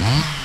Mm-hmm.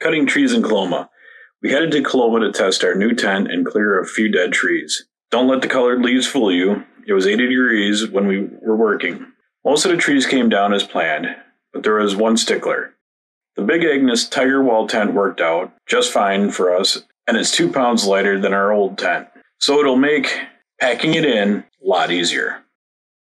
Cutting trees in Coloma. We headed to Coloma to test our new tent and clear a few dead trees. Don't let the colored leaves fool you. It was 80 degrees when we were working. Most of the trees came down as planned, but there was one stickler. The Big Agnes Tiger Wall tent worked out just fine for us, and it's two pounds lighter than our old tent. So it'll make packing it in a lot easier.